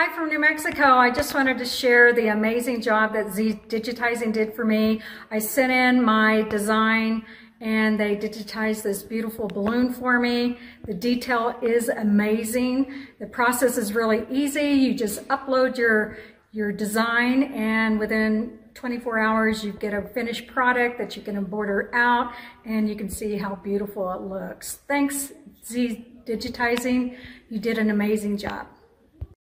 Hi from New Mexico. I just wanted to share the amazing job that Z Digitizing did for me. I sent in my design and they digitized this beautiful balloon for me. The detail is amazing. The process is really easy. You just upload your, your design and within 24 hours you get a finished product that you can embroider out and you can see how beautiful it looks. Thanks Z Digitizing. You did an amazing job.